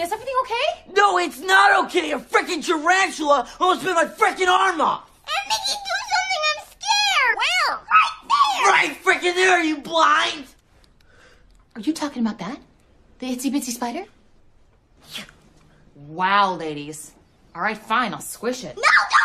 Is everything okay? No, it's not okay. A freaking tarantula almost bit my freaking arm off. And Mickey, do something. I'm scared. Well, Right there. Right freaking there, are you blind? Are you talking about that? The itsy bitsy spider? Wow, ladies. All right, fine, I'll squish it. No, don't